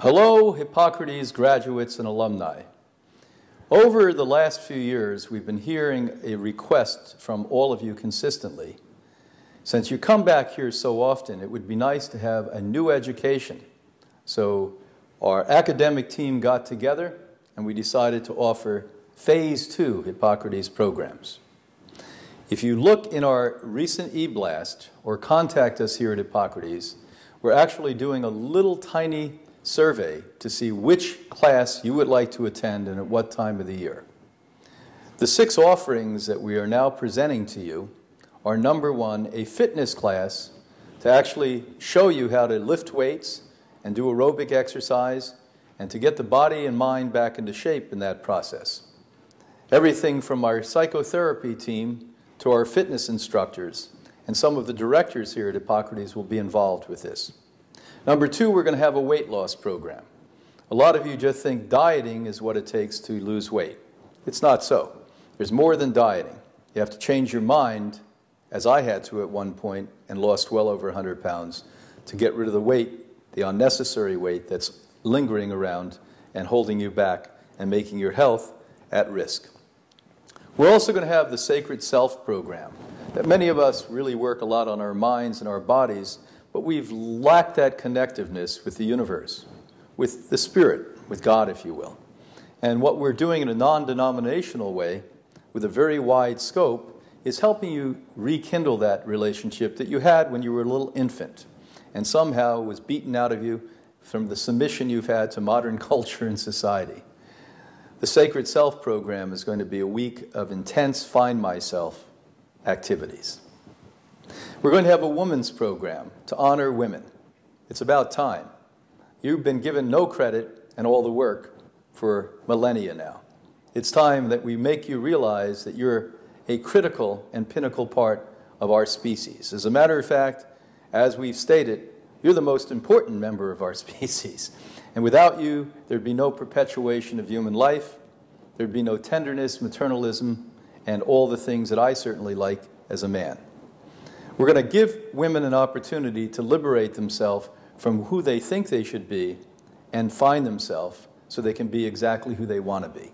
Hello, Hippocrates graduates and alumni. Over the last few years, we've been hearing a request from all of you consistently. Since you come back here so often, it would be nice to have a new education. So our academic team got together and we decided to offer phase two Hippocrates programs. If you look in our recent e-blast or contact us here at Hippocrates, we're actually doing a little tiny survey to see which class you would like to attend and at what time of the year. The six offerings that we are now presenting to you are number one, a fitness class to actually show you how to lift weights and do aerobic exercise and to get the body and mind back into shape in that process. Everything from our psychotherapy team to our fitness instructors and some of the directors here at Hippocrates will be involved with this. Number two, we're going to have a weight loss program. A lot of you just think dieting is what it takes to lose weight. It's not so. There's more than dieting. You have to change your mind, as I had to at one point and lost well over 100 pounds, to get rid of the weight, the unnecessary weight that's lingering around and holding you back and making your health at risk. We're also going to have the Sacred Self program that many of us really work a lot on our minds and our bodies but we've lacked that connectiveness with the universe, with the Spirit, with God, if you will. And what we're doing in a non denominational way, with a very wide scope, is helping you rekindle that relationship that you had when you were a little infant and somehow was beaten out of you from the submission you've had to modern culture and society. The Sacred Self program is going to be a week of intense Find Myself activities. We're going to have a women's program to honor women. It's about time. You've been given no credit and all the work for millennia now. It's time that we make you realize that you're a critical and pinnacle part of our species. As a matter of fact, as we've stated, you're the most important member of our species. And without you, there'd be no perpetuation of human life, there'd be no tenderness, maternalism, and all the things that I certainly like as a man. We're going to give women an opportunity to liberate themselves from who they think they should be and find themselves so they can be exactly who they want to be.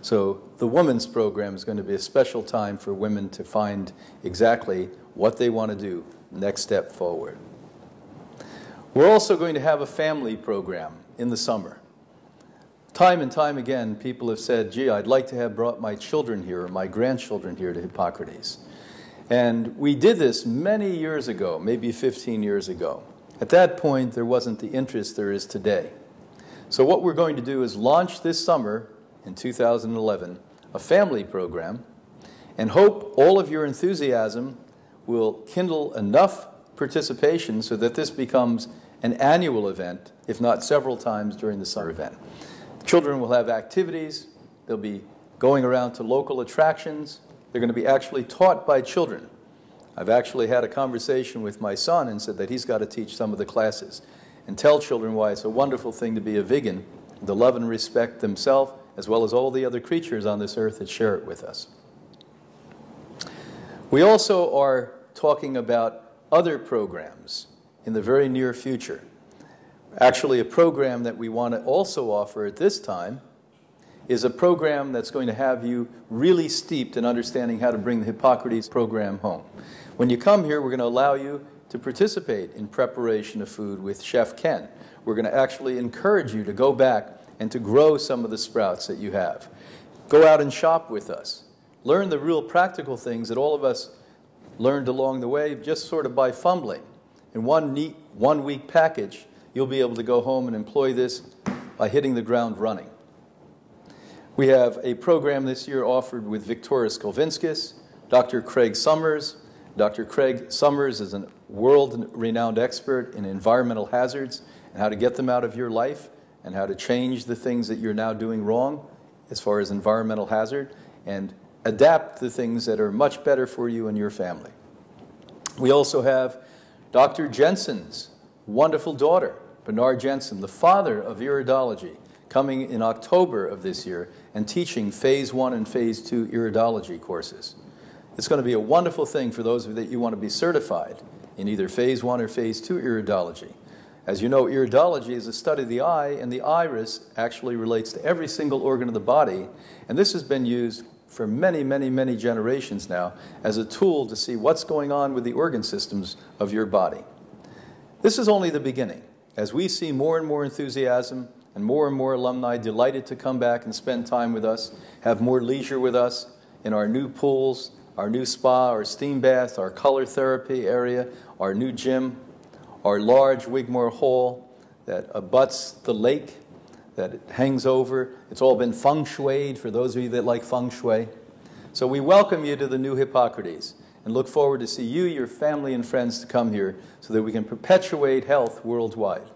So the women's program is going to be a special time for women to find exactly what they want to do, next step forward. We're also going to have a family program in the summer. Time and time again, people have said, gee, I'd like to have brought my children here or my grandchildren here to Hippocrates. And we did this many years ago, maybe 15 years ago. At that point, there wasn't the interest there is today. So, what we're going to do is launch this summer in 2011 a family program and hope all of your enthusiasm will kindle enough participation so that this becomes an annual event, if not several times during the summer event. Children will have activities, they'll be going around to local attractions, they're going to be actually taught by children. I've actually had a conversation with my son and said that he's got to teach some of the classes and tell children why it's a wonderful thing to be a vegan, to love and respect themselves as well as all the other creatures on this earth that share it with us. We also are talking about other programs in the very near future. Actually, a program that we want to also offer at this time is a program that's going to have you really steeped in understanding how to bring the Hippocrates program home. When you come here, we're going to allow you to participate in preparation of food with Chef Ken. We're going to actually encourage you to go back and to grow some of the sprouts that you have. Go out and shop with us. Learn the real practical things that all of us learned along the way just sort of by fumbling. In one neat one week package, you'll be able to go home and employ this by hitting the ground running. We have a program this year offered with Viktoras Kulvinskas, Dr. Craig Summers. Dr. Craig Summers is a world renowned expert in environmental hazards and how to get them out of your life and how to change the things that you're now doing wrong as far as environmental hazard and adapt the things that are much better for you and your family. We also have Dr. Jensen's wonderful daughter, Bernard Jensen, the father of iridology coming in October of this year and teaching phase one and phase two iridology courses. It's going to be a wonderful thing for those of you that you want to be certified in either phase one or phase two iridology. As you know, iridology is a study of the eye, and the iris actually relates to every single organ of the body. And this has been used for many, many, many generations now as a tool to see what's going on with the organ systems of your body. This is only the beginning. As we see more and more enthusiasm and more and more alumni delighted to come back and spend time with us, have more leisure with us in our new pools, our new spa, our steam bath, our color therapy area, our new gym, our large Wigmore Hall that abuts the lake, that hangs over. It's all been feng shuied for those of you that like feng shui. So we welcome you to the new Hippocrates and look forward to see you, your family, and friends to come here so that we can perpetuate health worldwide.